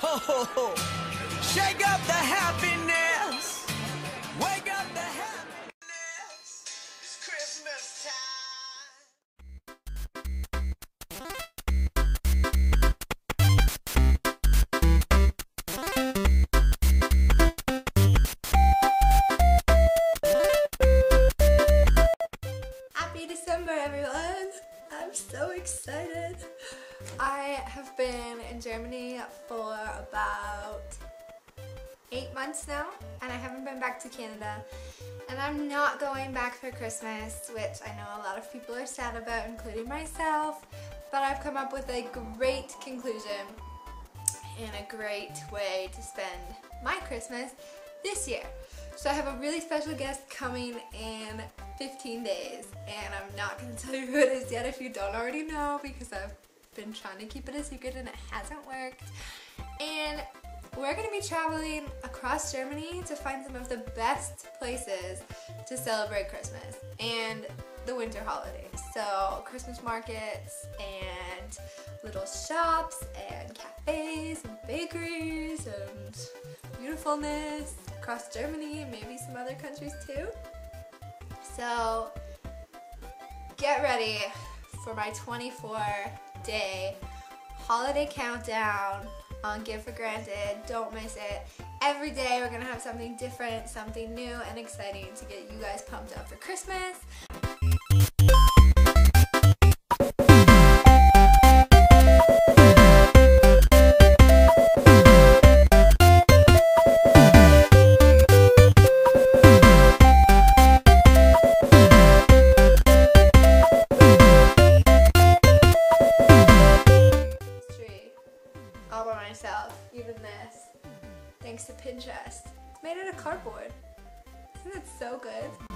Ho, ho, ho. Shake up the happiness. Wake up the happiness. It's Christmas time. Happy December, everyone! I'm so excited. I have been in Germany for about eight months now, and I haven't been back to Canada. And I'm not going back for Christmas, which I know a lot of people are sad about, including myself. But I've come up with a great conclusion and a great way to spend my Christmas this year. So I have a really special guest coming in 15 days and I'm not going to tell you who it is yet if you don't already know because I've been trying to keep it a secret and it hasn't worked. And we're going to be traveling across Germany to find some of the best places to celebrate Christmas and the winter holidays. So Christmas markets and little shops and cafes and bakeries and beautifulness across Germany and maybe some other countries too. So get ready for my 24 day holiday countdown on Give for Granted. Don't miss it. Every day we're gonna have something different, something new and exciting to get you guys pumped up for Christmas. All by myself, even this, thanks to Pinterest. It's made out of cardboard. Isn't it so good?